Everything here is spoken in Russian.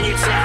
границы